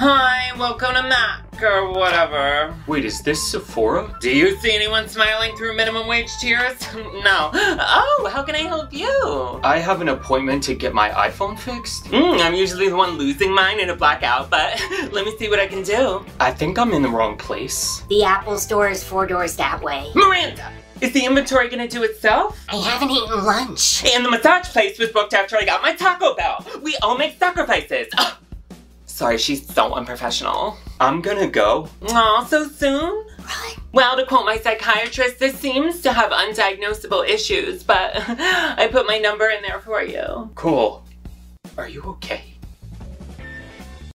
Hi, welcome to Mac or whatever. Wait, is this Sephora? Do you see anyone smiling through minimum wage tears? no. Oh, how can I help you? I have an appointment to get my iPhone fixed. Mm, I'm usually the one losing mine in a blackout, but let me see what I can do. I think I'm in the wrong place. The Apple store is four doors that way. Miranda, is the inventory gonna do itself? I haven't eaten lunch. And the massage place was booked after I got my Taco Bell. We all make sacrifices. Sorry, she's so unprofessional. I'm gonna go. Aw, so soon? Right. Well, to quote my psychiatrist, this seems to have undiagnosable issues, but I put my number in there for you. Cool. Are you okay?